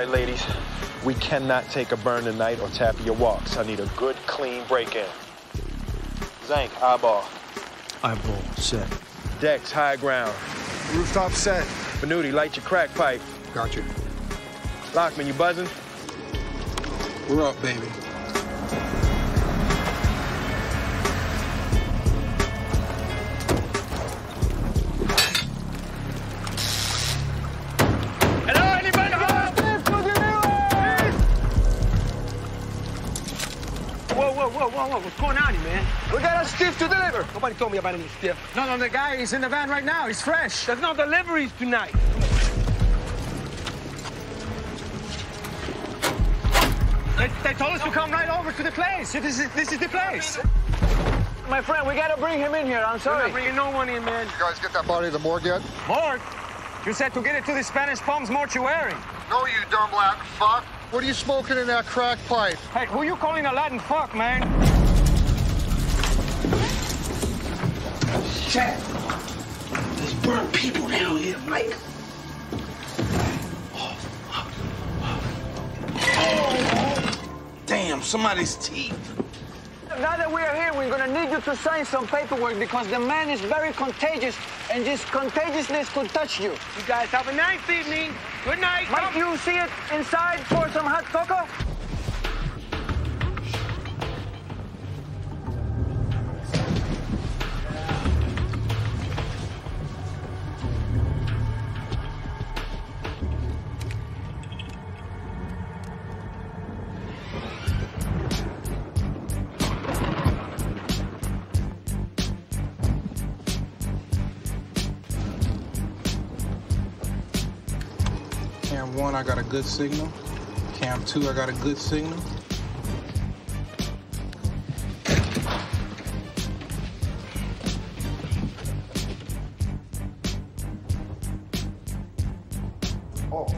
right, ladies. We cannot take a burn tonight or Tapia walks. I need a good, clean break-in. Zank, eyeball. Eyeball, set. Dex, high ground. Rooftop set. Benuti, light your crack pipe. Gotcha. Lockman, you buzzing? We're up, baby. Going on here, man? We got a stiff to deliver. Nobody told me about any stiff. No, no, the guy is in the van right now. He's fresh. There's no deliveries tonight. They, they told us to come right over to the place. This is, this is the place. My friend, we gotta bring him in here. I'm sorry. We're sorry. not bringing no one in, man. You guys get that body to the morgue yet? Morgue? You said to get it to the Spanish Palms mortuary. No, you dumb Latin fuck. What are you smoking in that crack pipe? Hey, who you calling a Latin fuck, man? Chad, there's burnt people down here, Mike. Damn, somebody's teeth. Now that we are here, we're gonna need you to sign some paperwork because the man is very contagious and this contagiousness could touch you. You guys have a nice evening. Good night. Might you see it inside for some hot cocoa? Cam one, I got a good signal. Cam two, I got a good signal. Oh.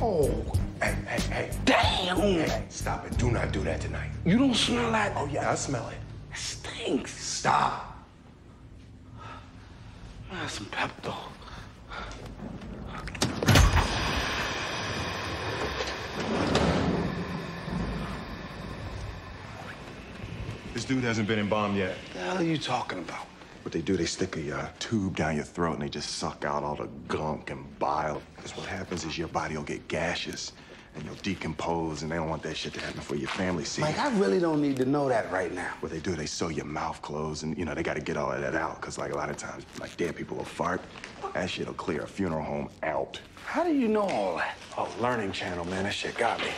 Oh. Hey, hey, hey. Damn. Hey, stop it. Do not do that tonight. You don't smell like. Oh, yeah, I smell it. It stinks. Stop. Ah, some Pepto. Dude hasn't been embalmed yet. What The hell are you talking about? What they do, they stick a uh, tube down your throat and they just suck out all the gunk and bile. Because what happens is your body will get gaseous and you'll decompose, and they don't want that shit to happen for your family. See, Mike, I really don't need to know that right now. what they do, they sew your mouth closed, and you know they got to get all of that out. Because like a lot of times, like dead people will fart. That shit'll clear a funeral home out. How do you know all that? Oh, Learning Channel, man, that shit got me.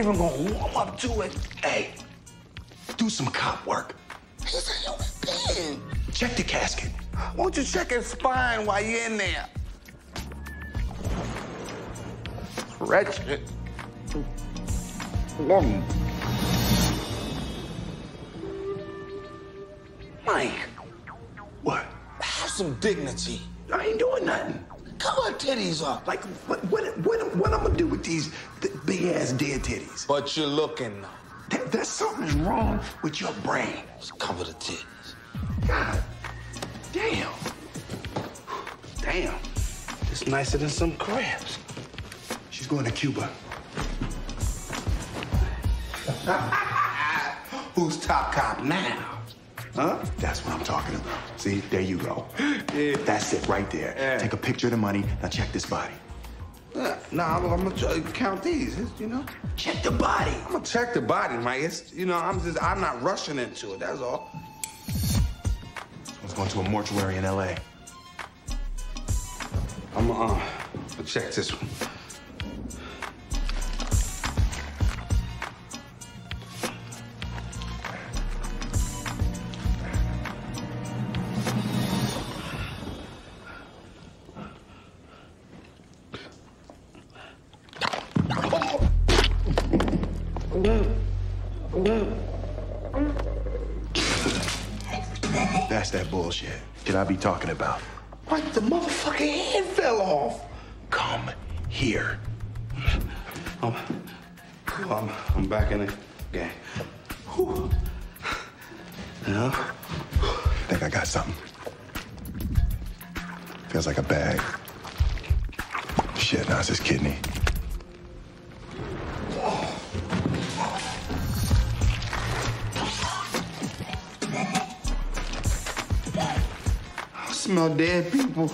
Even gonna warm up to it. Hey, do some cop work. He's a human being. Check the casket. Won't you check his spine while you're in there? Wretched. Mm. Mike, What? have some dignity. I ain't doing nothing. Cover titties up. Like, what, what, what, what I'm gonna do with these th- big ass dead titties? But you're looking. There- there's something wrong with your brain. Just cover the titties. God damn. Damn. It's nicer than some crabs. She's going to Cuba. Who's top cop now? Huh? That's what I'm talking about. See, there you go. Yeah. That's it right there. Yeah. Take a picture of the money. Now check this body. Uh, nah, I'm, I'm gonna try- count these. It's, you know, Check the body. I'm gonna check the body, Mike. It's, you know, I'm just, I'm not rushing into it. That's all. I was going to a mortuary in L.A. I'm uh, I'll check this one. That bullshit. Can I be talking about? What? The motherfucking head fell off. Come here. I'm, I'm, I'm back in it. Okay. Whew. Yeah. Think I got something. Feels like a bag. Shit, now it's his kidney. Smell dead people.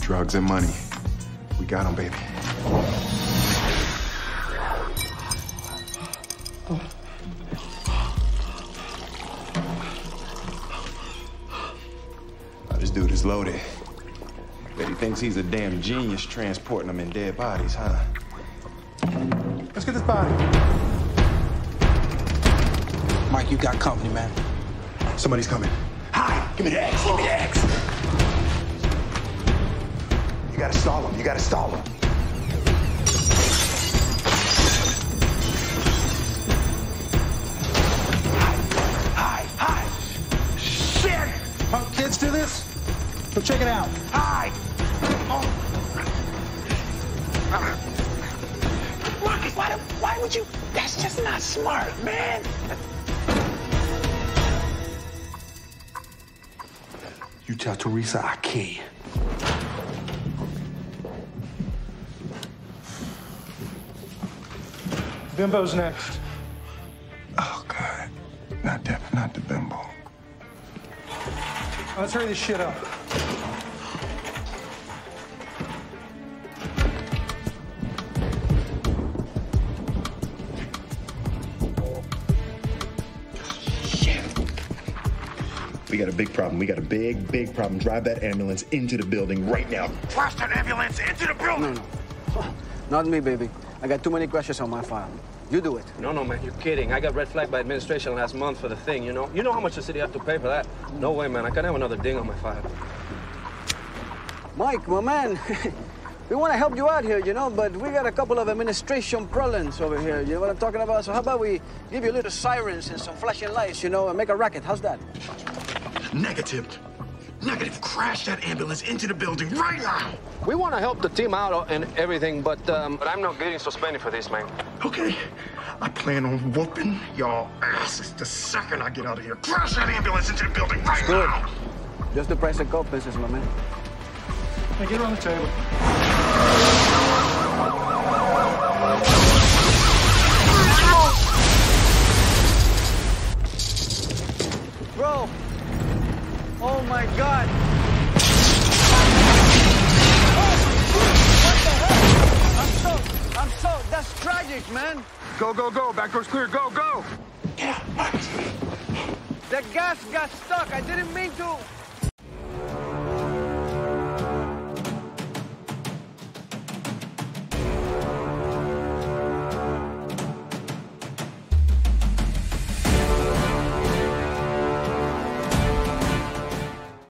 Drugs and money. We got him, baby. Oh, this dude is loaded. Bet he thinks he's a damn genius transporting them in dead bodies, huh? Let's get this body. Mike, you got company, man. Somebody's coming. Hi, give me the X, give me the X. You gotta stall him, you gotta stall him. Hi, hi. Shit! Huh, kids do this? Go check it out. Hi! Oh. Uh. Marcus, why, why would you? That's just not smart, man. You tell Teresa I key. Bimbo's next. Oh, God. Not that, not the bimbo. Let's hurry this shit up. We got a big problem. We got a big, big problem. Drive that ambulance into the building right now. Drive that ambulance into the building! No, no. Not me, baby. I got too many crashes on my file. You do it. No, no, man, you're kidding. I got red flagged by administration last month for the thing, you know? You know how much the city have to pay for that? No way, man. I can't have another ding on my file. Mike, my man, we want to help you out here, you know, but we got a couple of administration problems over here. You know what I'm talking about? So how about we give you a little sirens and some flashing lights, you know, and make a racket? How's that? Negative. Negative. Crash that ambulance into the building right now. We want to help the team out and everything, but um, but I'm not getting suspended for this, man. Okay. I plan on whooping y'all asses the second I get out of here. Crash that ambulance into the building right Good. now. Just the price of coke business, my man. Hey, get her on the table. Bro! Oh my god! Oh, what the hell? I'm so, I'm so, that's tragic, man. Go, go, go. Back door's clear. Go, go. The gas got stuck. I didn't mean to.